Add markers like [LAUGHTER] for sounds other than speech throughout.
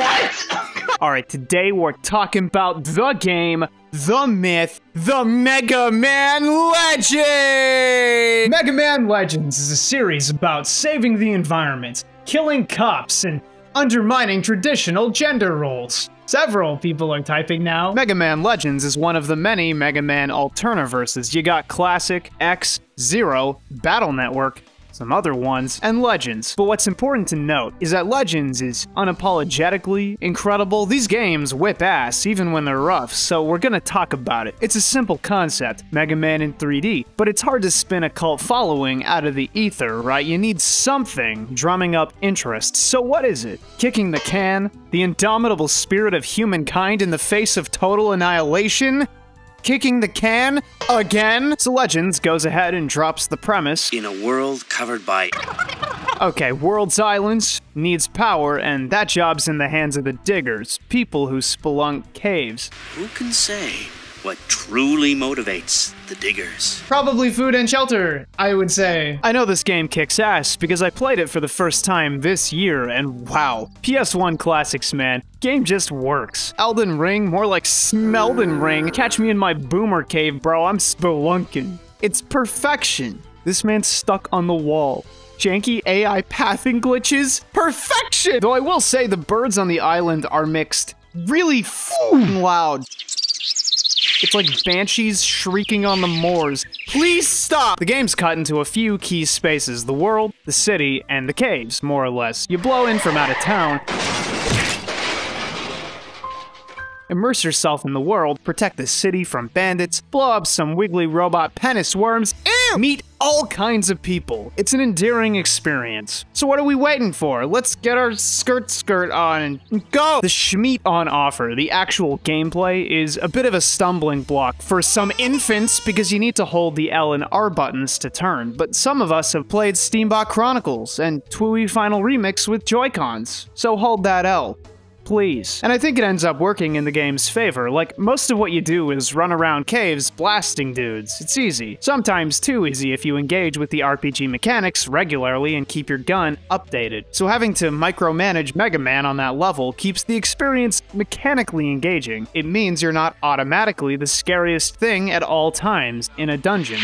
[LAUGHS] All right, today we're talking about the game, the myth, the Mega Man Legend! Mega Man Legends is a series about saving the environment, killing cops, and undermining traditional gender roles. Several people are typing now. Mega Man Legends is one of the many Mega Man Alternaverses. You got Classic, X, Zero, Battle Network, some other ones, and Legends. But what's important to note is that Legends is unapologetically incredible. These games whip ass even when they're rough, so we're gonna talk about it. It's a simple concept, Mega Man in 3D, but it's hard to spin a cult following out of the ether, right? You need something drumming up interest. So what is it? Kicking the can? The indomitable spirit of humankind in the face of total annihilation? Kicking the can again. So Legends goes ahead and drops the premise. In a world covered by. Okay, World's Islands needs power, and that job's in the hands of the diggers, people who spelunk caves. Who can say what truly motivates the diggers? Probably food and shelter, I would say. I know this game kicks ass because I played it for the first time this year, and wow. PS1 classics, man. Game just works. Elden Ring, more like Smelden Ring. Catch me in my boomer cave, bro. I'm spelunking. It's perfection. This man's stuck on the wall janky AI pathing glitches. Perfection! Though I will say the birds on the island are mixed really loud. It's like banshees shrieking on the moors. Please stop! The game's cut into a few key spaces the world, the city, and the caves, more or less. You blow in from out of town, immerse yourself in the world, protect the city from bandits, blow up some wiggly robot penis worms, and meet all kinds of people. It's an endearing experience. So what are we waiting for? Let's get our skirt skirt on and go! The Schmeat on offer, the actual gameplay, is a bit of a stumbling block for some infants because you need to hold the L and R buttons to turn, but some of us have played Steambot Chronicles and TWEWY Final Remix with Joy-Cons, so hold that L please. And I think it ends up working in the game's favor, like most of what you do is run around caves blasting dudes. It's easy. Sometimes too easy if you engage with the RPG mechanics regularly and keep your gun updated. So having to micromanage Mega Man on that level keeps the experience mechanically engaging. It means you're not automatically the scariest thing at all times in a dungeon.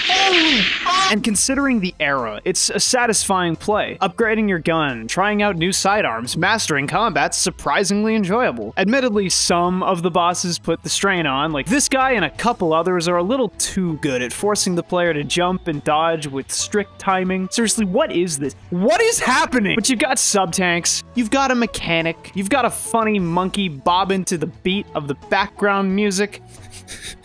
And considering the era, it's a satisfying play. Upgrading your gun, trying out new sidearms, mastering combat's surprisingly enjoyable. Admittedly, some of the bosses put the strain on, like this guy and a couple others are a little too good at forcing the player to jump and dodge with strict timing. Seriously, what is this? What is happening? But you've got sub-tanks, you've got a mechanic, you've got a funny monkey bobbing to the beat of the background music.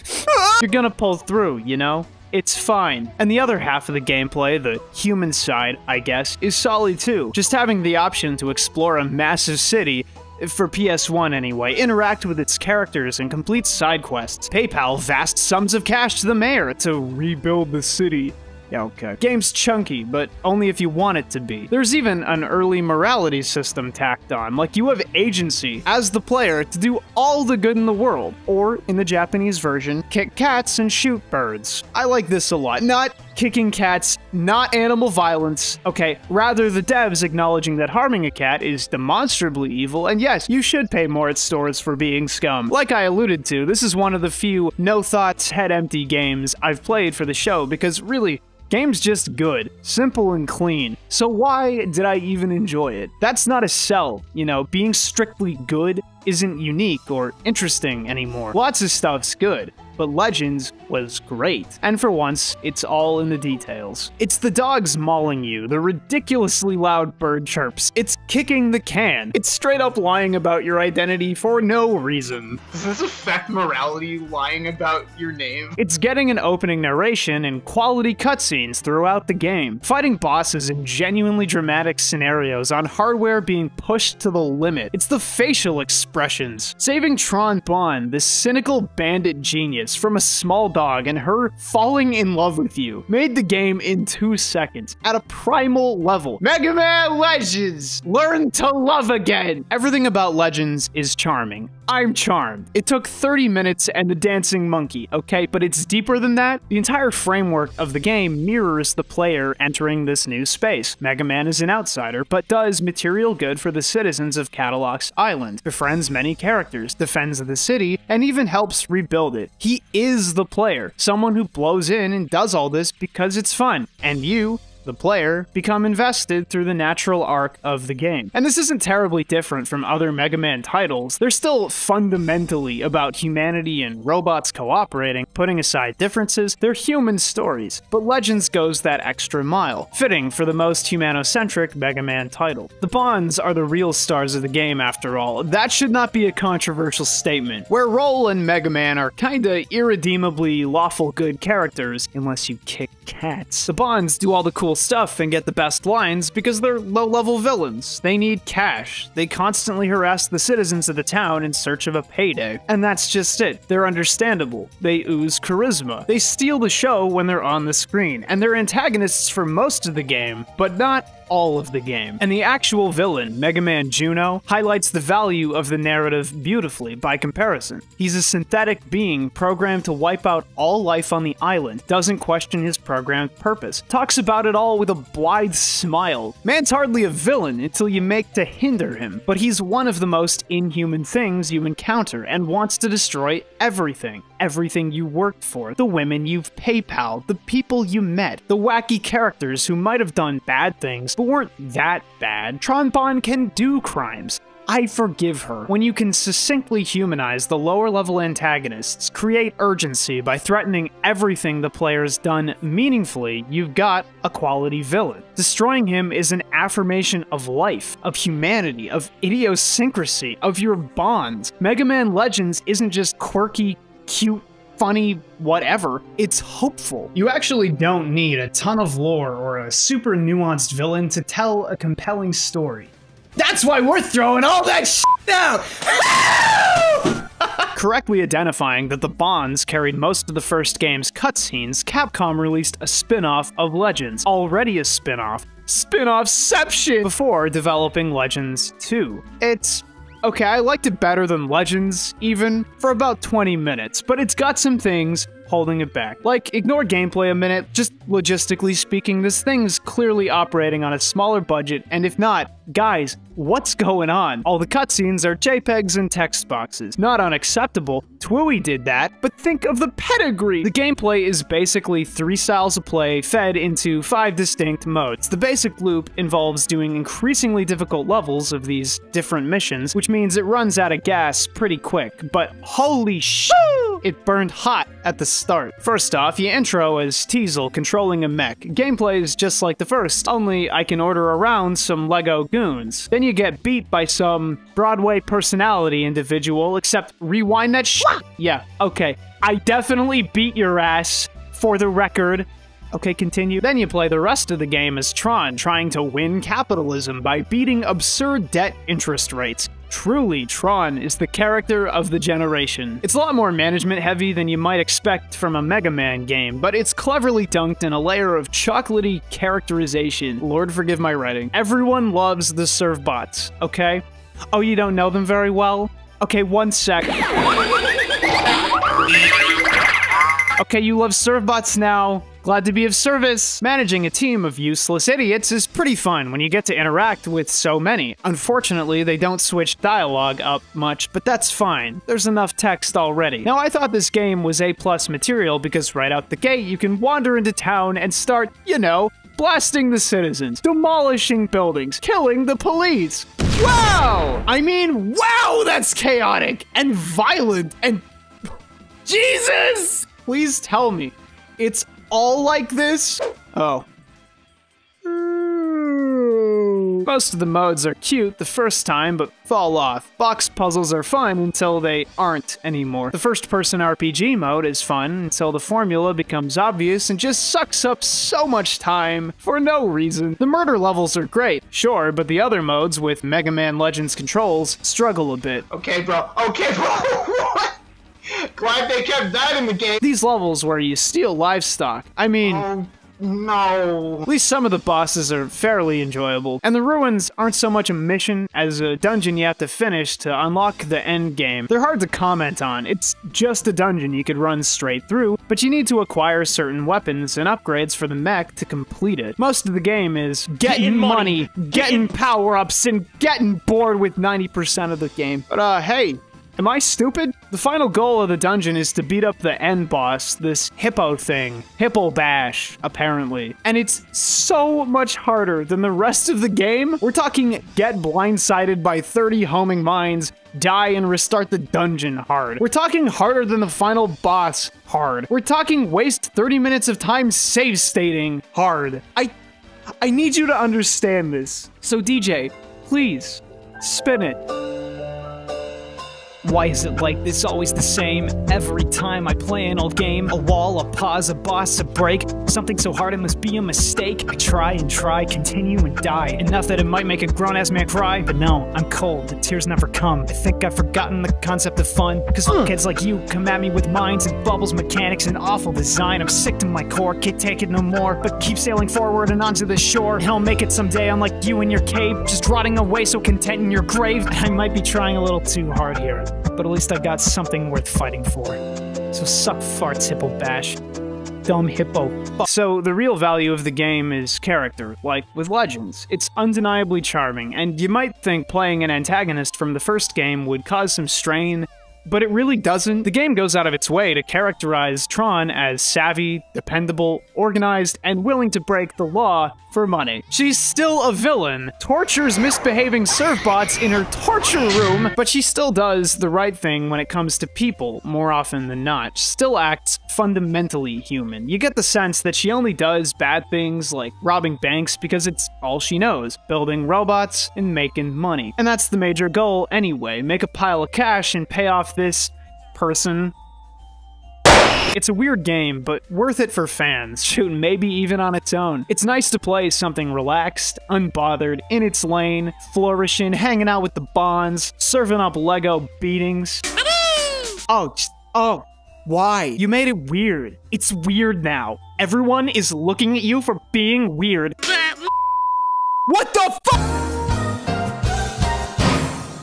[LAUGHS] You're gonna pull through, you know? it's fine. And the other half of the gameplay, the human side, I guess, is solid too. Just having the option to explore a massive city for PS1 anyway, interact with its characters and complete side quests. PayPal vast sums of cash to the mayor to rebuild the city. Okay. Game's chunky, but only if you want it to be. There's even an early morality system tacked on, like you have agency, as the player, to do all the good in the world, or, in the Japanese version, kick cats and shoot birds. I like this a lot. Not kicking cats, not animal violence. Okay, rather the devs acknowledging that harming a cat is demonstrably evil, and yes, you should pay more at stores for being scum. Like I alluded to, this is one of the few no thoughts, head empty games I've played for the show, because really, Game's just good, simple and clean. So why did I even enjoy it? That's not a sell, you know, being strictly good isn't unique or interesting anymore. Lots of stuff's good, but Legends was great. And for once, it's all in the details. It's the dogs mauling you, the ridiculously loud bird chirps, it's kicking the can, it's straight up lying about your identity for no reason. Does this affect morality, lying about your name? It's getting an opening narration and quality cutscenes throughout the game, fighting bosses in genuinely dramatic scenarios on hardware being pushed to the limit. It's the facial expressions, saving Tron Bonne, this cynical bandit genius from a small dog and her falling in love with you made the game in two seconds at a primal level. Mega Man Legends! Learn to love again! Everything about Legends is charming. I'm charmed. It took 30 minutes and the dancing monkey, okay? But it's deeper than that. The entire framework of the game mirrors the player entering this new space. Mega Man is an outsider, but does material good for the citizens of Kattelox Island, befriends many characters, defends the city, and even helps rebuild it. He is the player, someone who blows in and does all this because it's fun. And you, the player, become invested through the natural arc of the game. And this isn't terribly different from other Mega Man titles. They're still fundamentally about humanity and robots cooperating, putting aside differences, they're human stories. But Legends goes that extra mile, fitting for the most humanocentric Mega Man title. The Bonnes are the real stars of the game after all. That should not be a controversial statement. Where Roll and Mega Man are kinda irredeemably lawful good characters, unless you kick cats. The Bonnes do all the cool stuff and get the best lines because they're low level villains. They need cash. They constantly harass the citizens of the town in search of a payday. And that's just it. They're understandable. They ooze charisma. They steal the show when they're on the screen. And they're antagonists for most of the game, but not all of the game. And the actual villain, Mega Man Juno, highlights the value of the narrative beautifully by comparison. He's a synthetic being programmed to wipe out all life on the island, doesn't question his programmed purpose, talks about it all with a blithe smile. Man's hardly a villain until you make to hinder him, but he's one of the most inhuman things you encounter and wants to destroy everything. Everything you worked for, the women you've PayPal, the people you met, the wacky characters who might have done bad things but weren't that bad. Tron Bonne can do crimes. I forgive her. When you can succinctly humanize the lower level antagonists, create urgency by threatening everything the player's done meaningfully, you've got a quality villain. Destroying him is an affirmation of life, of humanity, of idiosyncrasy, of your bonds. Mega Man Legends isn't just quirky, cute, funny, whatever. It's hopeful. You actually don't need a ton of lore or a super nuanced villain to tell a compelling story. That's why we're throwing all that shit out! [LAUGHS] Correctly identifying that the Bonnes carried most of the first game's cutscenes, Capcom released a spin-off of Legends, already a spin-off, spin-offception, before developing Legends 2. It's okay, I liked it better than Legends, even, for about 20 minutes, but it's got some things holding it back. Like, ignore gameplay a minute, just logistically speaking, this thing's clearly operating on a smaller budget, and if not, guys, what's going on? All the cutscenes are JPEGs and text boxes. Not unacceptable, TWEWY did that, but think of the pedigree! The gameplay is basically three styles of play fed into five distinct modes. The basic loop involves doing increasingly difficult levels of these different missions, which means it runs out of gas pretty quick, but holy sh! It burned hot at the start. First off, you intro as Teisel controlling a mech. Gameplay is just like the first, only I can order around some Lego goons. Then you get beat by some Broadway personality individual, except rewind that sh- Yeah, okay. I definitely beat your ass, for the record. Okay, continue. Then you play the rest of the game as Tron, trying to win capitalism by beating absurd debt interest rates. Truly, Tron is the character of the generation. It's a lot more management heavy than you might expect from a Mega Man game, but it's cleverly dunked in a layer of chocolatey characterization. Lord forgive my writing. Everyone loves the Servbots, okay? Oh, you don't know them very well? Okay, one sec. Okay, you love Servbots now. Glad to be of service. Managing a team of useless idiots is pretty fun when you get to interact with so many. Unfortunately, they don't switch dialogue up much, but that's fine. There's enough text already. Now, I thought this game was A-plus material because right out the gate, you can wander into town and start, you know, blasting the citizens, demolishing buildings, killing the police. Wow! I mean, wow, that's chaotic and violent and [LAUGHS] Jesus! Please tell me it's all like this? Oh. Most of the modes are cute the first time, but fall off. Box puzzles are fun until they aren't anymore. The first person RPG mode is fun until the formula becomes obvious and just sucks up so much time for no reason. The murder levels are great, sure, but the other modes with Mega Man Legends controls struggle a bit. Okay, bro. Okay, bro. [LAUGHS] what? Glad they kept that in the game. These levels where you steal livestock. I mean, Oh, no. At least some of the bosses are fairly enjoyable, and the ruins aren't so much a mission as a dungeon you have to finish to unlock the end game. They're hard to comment on, it's just a dungeon you could run straight through, but you need to acquire certain weapons and upgrades for the mech to complete it. Most of the game is getting, Getting money, money, getting power-ups, and getting bored with 90% of the game. But uh, hey, Am I stupid? The final goal of the dungeon is to beat up the end boss, this hippo thing. Hippo Bash, apparently. And it's so much harder than the rest of the game. We're talking get blindsided by 30 homing mines, die and restart the dungeon hard. We're talking harder than the final boss hard. We're talking waste 30 minutes of time save stating hard. I I need you to understand this. So DJ, please spin it. Why is it like this always the same? Every time I play an old game, a wall, a pause, a boss, a break. Something so hard it must be a mistake. I try and try, continue and die. Enough that it might make a grown ass man cry. But no, I'm cold, the tears never come. I think I've forgotten the concept of fun. Cause kids like you come at me with mines and bubbles, mechanics, and awful design. I'm sick to my core, can't take it no more. But keep sailing forward and onto the shore. And I'll make it someday, unlike you in your cave. Just rotting away so content in your grave. [LAUGHS] I might be trying a little too hard here but at least I got something worth fighting for. So suck farts, Hippo Bash. Dumb hippo. So, the real value of the game is character, like with Legends. It's undeniably charming, and you might think playing an antagonist from the first game would cause some strain, but it really doesn't. The game goes out of its way to characterize Tron as savvy, dependable, organized, and willing to break the law for money. She's still a villain, tortures misbehaving servbots in her torture room, but she still does the right thing when it comes to people, more often than not. Still acts fundamentally human. You get the sense that she only does bad things like robbing banks because it's all she knows, building robots and making money. And that's the major goal anyway, make a pile of cash and pay off this person it's a weird game, but worth it for fans. [LAUGHS] Shoot, maybe even on its own. It's nice to play something relaxed, unbothered, in its lane, flourishing, hanging out with the Bonnes, serving up Lego beatings. Oh, oh, why? You made it weird. It's weird now. Everyone is looking at you for being weird. What the fuck?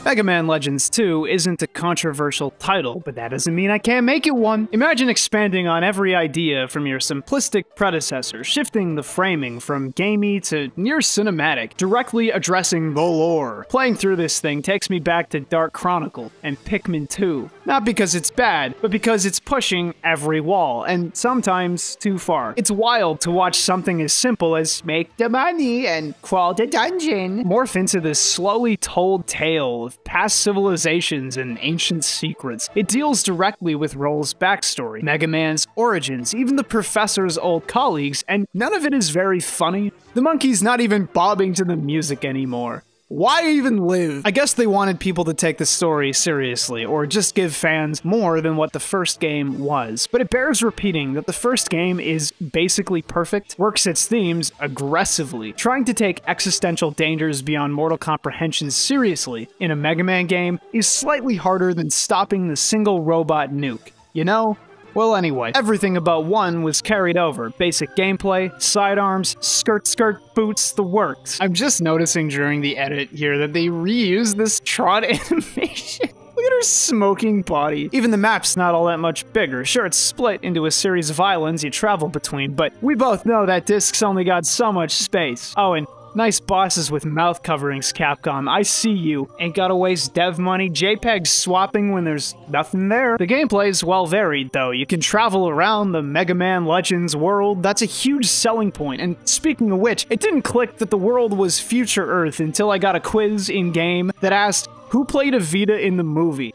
Mega Man Legends 2 isn't a controversial title, but that doesn't mean I can't make it one. Imagine expanding on every idea from your simplistic predecessor, shifting the framing from gamey to near cinematic, directly addressing the lore. Playing through this thing takes me back to Dark Chronicle and Pikmin 2. Not because it's bad, but because it's pushing every wall, and sometimes too far. It's wild to watch something as simple as make the money and crawl the dungeon morph into this slowly told tale of past civilizations and ancient secrets. It deals directly with Roll's backstory, Mega Man's origins, even the professor's old colleagues, and none of it is very funny. The monkey's not even bobbing to the music anymore. Why even live? I guess they wanted people to take the story seriously, or just give fans more than what the first game was. But it bears repeating that the first game is basically perfect, works its themes aggressively. Trying to take existential dangers beyond mortal comprehension seriously in a Mega Man game is slightly harder than stopping the single robot nuke. You know? Well, anyway, everything about 1 was carried over. Basic gameplay, sidearms, skirt skirt boots, the works. I'm just noticing during the edit here that they reused this trot [LAUGHS] animation. Look at her smoking body. Even the map's not all that much bigger. Sure, it's split into a series of islands you travel between, but we both know that disc's only got so much space. Oh, and Nice bosses with mouth coverings, Capcom. I see you. Ain't gotta waste dev money JPEG swapping when there's nothing there. The gameplay is well varied, though. You can travel around the Mega Man Legends world. That's a huge selling point. And speaking of which, it didn't click that the world was future Earth until I got a quiz in game that asked, who played Evita in the movie?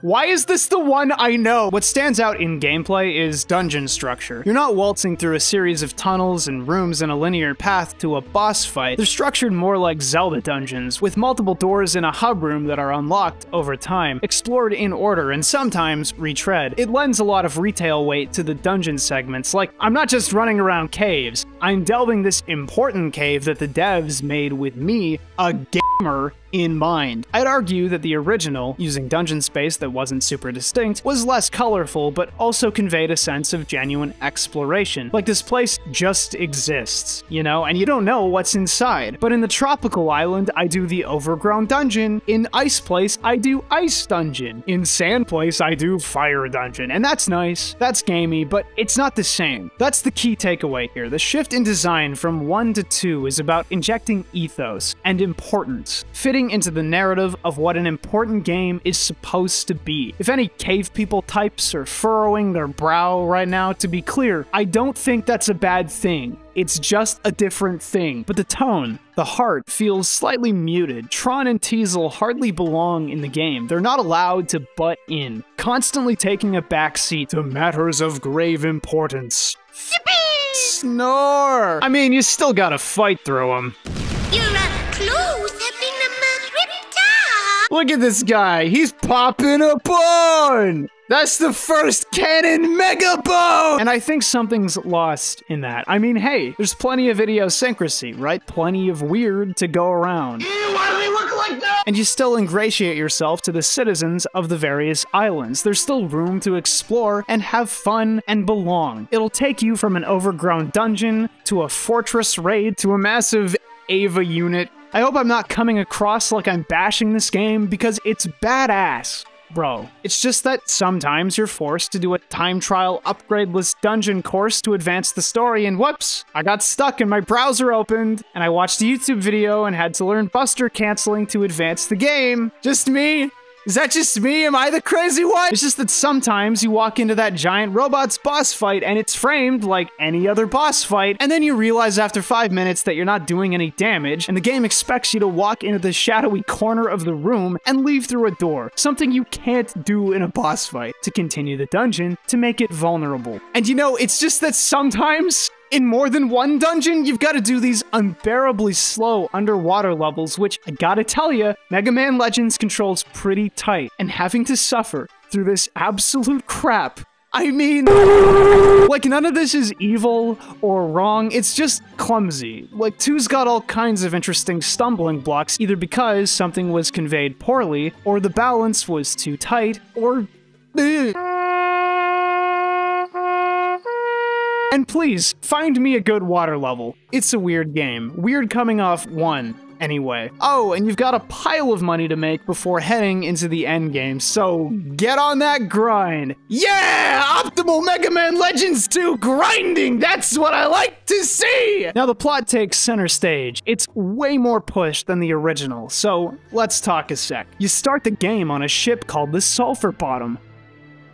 Why is this the one I know? What stands out in gameplay is dungeon structure. You're not waltzing through a series of tunnels and rooms in a linear path to a boss fight. They're structured more like Zelda dungeons, with multiple doors in a hub room that are unlocked over time, explored in order, and sometimes retread. It lends a lot of retail weight to the dungeon segments, like, I'm not just running around caves, I'm delving this important cave that the devs made with me a gamer in mind. I'd argue that the original, using dungeon space that wasn't super distinct, was less colorful, but also conveyed a sense of genuine exploration. Like this place just exists, you know, and you don't know what's inside. But in the tropical island, I do the overgrown dungeon. In Ice Place, I do Ice Dungeon. In Sand Place, I do Fire Dungeon. And that's nice, that's gamey, but it's not the same. That's the key takeaway here. The shift in design from 1 to 2 is about injecting ethos and importance, fitting into the narrative of what an important game is supposed to be. If any cave people types are furrowing their brow right now, to be clear, I don't think that's a bad thing. It's just a different thing. But the tone, the heart, feels slightly muted. Tron and Teisel hardly belong in the game. They're not allowed to butt in, constantly taking a backseat to matters of grave importance. Snore! I mean, you still gotta fight through them. Look at this guy. He's popping a bone. That's the first canon mega bone! And I think something's lost in that. I mean, hey, there's plenty of idiosyncrasy, right? Plenty of weird to go around. Ew, why do they look like that? And you still ingratiate yourself to the citizens of the various islands. There's still room to explore and have fun and belong. It'll take you from an overgrown dungeon to a fortress raid to a massive Ava unit. I hope I'm not coming across like I'm bashing this game because it's badass. Bro, it's just that sometimes you're forced to do a time trial upgradeless dungeon course to advance the story, and whoops, I got stuck and my browser opened, and I watched a YouTube video and had to learn Buster canceling to advance the game. Just me. Is that just me? Am I the crazy one? It's just that sometimes you walk into that giant robot's boss fight and it's framed like any other boss fight, and then you realize after five minutes that you're not doing any damage, and the game expects you to walk into the shadowy corner of the room and leave through a door, something you can't do in a boss fight, to continue the dungeon to make it vulnerable. And you know, it's just that sometimes in more than one dungeon, you've got to do these unbearably slow underwater levels, which I gotta tell you, Mega Man Legends controls pretty tight, and having to suffer through this absolute crap. I mean, like, none of this is evil or wrong, it's just clumsy. Like, 2's got all kinds of interesting stumbling blocks, either because something was conveyed poorly, or the balance was too tight, or. Eh. And please, find me a good water level. It's a weird game. Weird coming off one, anyway. Oh, and you've got a pile of money to make before heading into the end game, so get on that grind. Yeah! Optimal Mega Man Legends 2 grinding! That's what I like to see! Now, the plot takes center stage. It's way more pushed than the original, so let's talk a sec. You start the game on a ship called the Sulphur Bottom.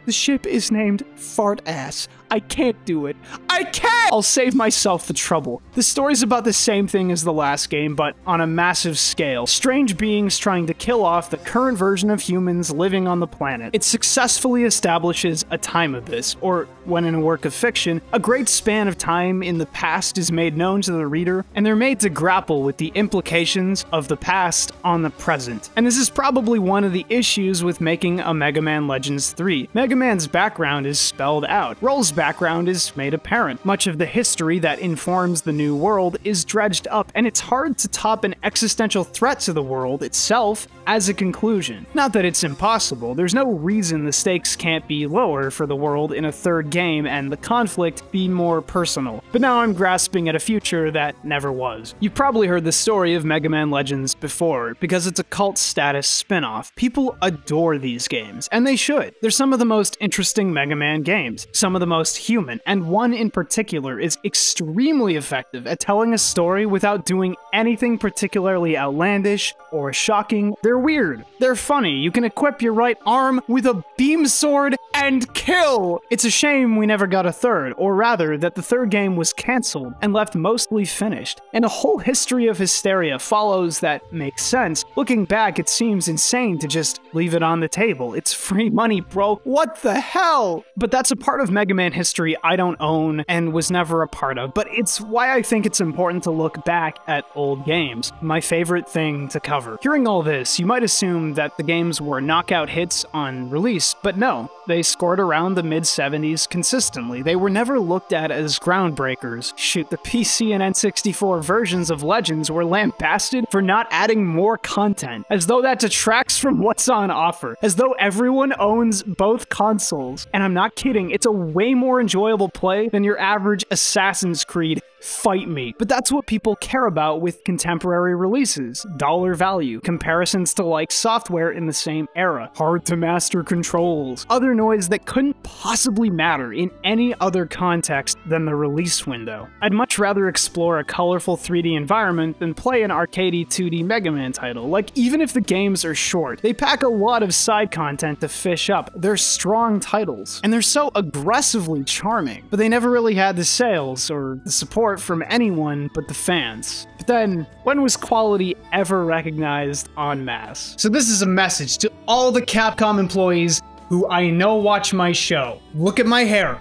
The ship is named Fart Ass. I can't do it. I can't! I'll save myself the trouble. The story's about the same thing as the last game, but on a massive scale. Strange beings trying to kill off the current version of humans living on the planet. It successfully establishes a time abyss, or, when in a work of fiction, a great span of time in the past is made known to the reader, and they're made to grapple with the implications of the past on the present. And this is probably one of the issues with making a Mega Man Legends 3. Mega Man's background is spelled out. Roll's background is made apparent. Much of the history that informs the new world is dredged up, and it's hard to top an existential threat to the world itself as a conclusion. Not that it's impossible, there's no reason the stakes can't be lower for the world in a third game and the conflict be more personal. But now I'm grasping at a future that never was. You've probably heard the story of Mega Man Legends before, because it's a cult status spin-off. People adore these games, and they should. They're some of the most interesting Mega Man games, some of the most human, and one in particular is extremely effective at telling a story without doing anything particularly outlandish or shocking. They're weird. They're funny. You can equip your right arm with a beam sword and kill! It's a shame we never got a third, or rather, that the third game was cancelled and left mostly finished. And a whole history of hysteria follows that makes sense. Looking back, it seems insane to just leave it on the table. It's free money, bro. What the hell? But that's a part of Mega Man history I don't own and was never a part of, but it's why I think it's important to look back at old games, my favorite thing to cover. Hearing all this, you might assume that the games were knockout hits on release, but no, they scored around the mid 70s consistently. They were never looked at as groundbreakers. Shoot, the PC and N64 versions of Legends were lambasted for not adding more content, as though that detracts from what's on offer, as though everyone owns both consoles. And I'm not kidding, it's a way more enjoyable play than your average Assassin's Creed fight me. But that's what people care about with contemporary releases dollar value, comparisons to like software in the same era, hard to master controls, other noise that couldn't possibly matter in any other context than the release window. I'd much rather explore a colorful 3D environment than play an arcadey 2D Mega Man title. Like, even if the games are short, they pack a lot of side content to fish up. They're strong titles, and they're so aggressively charming, but they never really had the sales or the support from anyone but the fans. But then, when was quality ever recognized en masse? So this is a message to all the Capcom employees who I know watch my show. Look at my hair.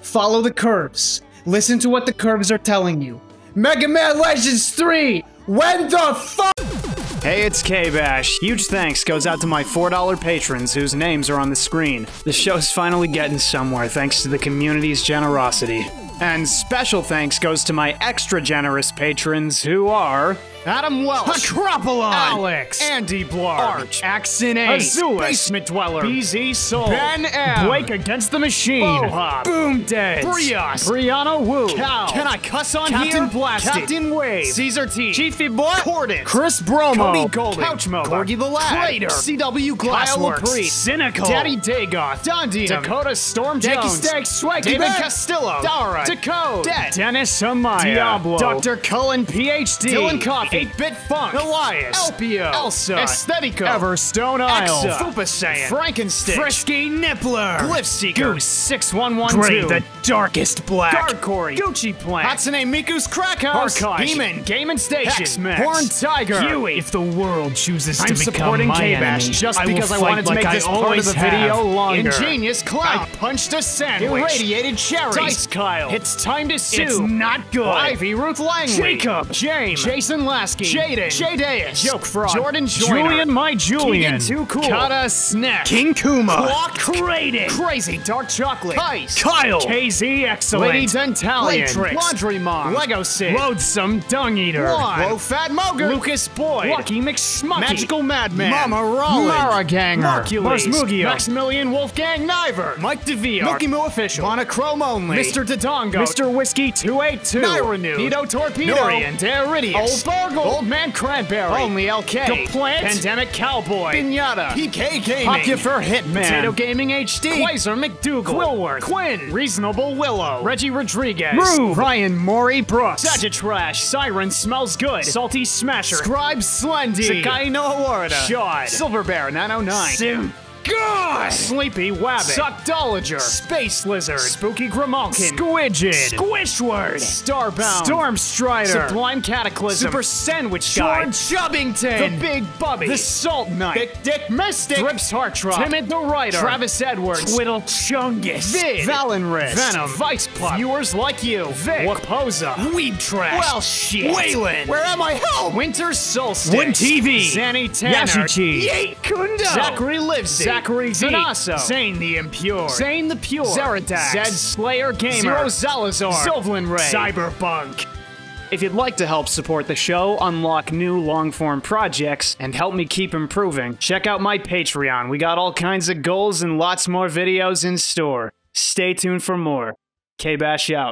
Follow the curves. Listen to what the curves are telling you. Mega Man Legends 3! When the fuck? Hey, it's K-Bash. Huge thanks goes out to my $4 patrons whose names are on the screen. The show's finally getting somewhere thanks to the community's generosity. And special thanks goes to my extra generous patrons who are Adam Welsh, Acropolion, Alex, Andy Blarg, Arch, Axon 8, Azuis, Basement Dweller, BZ Soul, Ben M, Blake Against the Machine, Bohop, Boom Dead, Brios, Brianna Wu, Cal, Can I cuss on Captain here? Blasty, Captain Wave, Caesar T, Chiefy Boy, Cordon, Chris Bromo, Cody Golden, Couch Moba, Corgi the Lad, Crater, CW Kyle Glassworks, Laprie, Cynical, Daddy Dagoth, Don Diem, Dakota Storm Jakey Jones, Stag, Swaggy David Bear, Castillo, Dara, Dakota. Dead, Dennis Amaya, Diablo, Dr. Cullen PhD, Dylan Coffee, 8-Bit Funk, Elias, Elpio, Elsa, Aesthetico, Everstone Isle, Fupa Saiyan, Frankenstitch, Frisky Nippler, Glyph Seeker, Goose, 6112, Gray, the darkest black, Guard Corey, Gucci Plant, Hatsune Miku's Crack House, Archive, Demon, Game and Station, Hex-Max, Horn Tiger, Huey. If the world chooses I'm to become supporting my K-Bash enemy, just I because I wanted to like make I this part of the video have. longer. Ingenious Clown, I punched a sandwich. Irradiated Cherry, Dice Kyle, It's time to sue. It's not good. Ivy Ruth Langley, Jacob, James, Jason Lasky, Jaden, Jay Deus, Joke Fraud, Jordan Joyner, Julian My Julian, Keegan Too Cool, Kata Snack, King Kuma, Clock, Crating, Crazy Dark Chocolate, Heist, Kyle, KZ Excellent, Lady Dentalian, Latrix, Laundry Mom, Lego Sid, Loathsome Dung Eater, Juan, Low Fat Moger, Lucas Boyd, Lucky McSmucky, Magical Madman, Mama Rollin, Mara Ganger, Marcules, Marsmugio, Maximilian Wolfgang Niver, Mike DeVere, Milky Moo Official, Monochrome Only, Mr. Dodongo, Mr. Whiskey 282, Nyrenew, Nito Torpedo, Norian, Daridius, Old Old Man Cranberry, Only LK, The Plant, Pandemic Cowboy, Pinata, PK Gaming, Popular Hitman, Potato Gaming HD, Quasar McDougal, Quillworth, Quinn, Reasonable Willow, Reggie Rodriguez, Rube, Ryan Maury Brooks, Sagitrash, Siren Smells Good, Salty Smasher, Scribe Slendy, Sakai no Award, Shod, Silver Bear 909, Sim, God, Sleepy Wabbit, Suckdolager, Space Lizard, Spooky Grimalkin, Squidged, Squishword, Starbound, Storm Strider, Sublime Cataclysm, Super Sandwich Guy, George Chubbington, The Big Bubby, The Salt Knight, Big Dick Mystic, Thrips Heartthrob, Timid the Writer, Travis Edwards, Twiddle Chungus, Vid, Valenrist, Venom, Vice Pup, Viewers Like You, Vic, Waposa, Weed Trash, Well shit, Waylon, Where am I? Home? Winter Solstice, Win TV, Zanny Tanner, Yashichi, Yeet Kundo, Zachary Livesey, Zachary V, Zanasso, Zane the Impure, Zane the Pure, Zeradax, Zed Slayer Gamer, Zero Zalazar, Sylvan Ray, Cyberpunk. If you'd like to help support the show, unlock new long form projects, and help me keep improving, check out my Patreon. We got all kinds of goals and lots more videos in store. Stay tuned for more. K Bash out.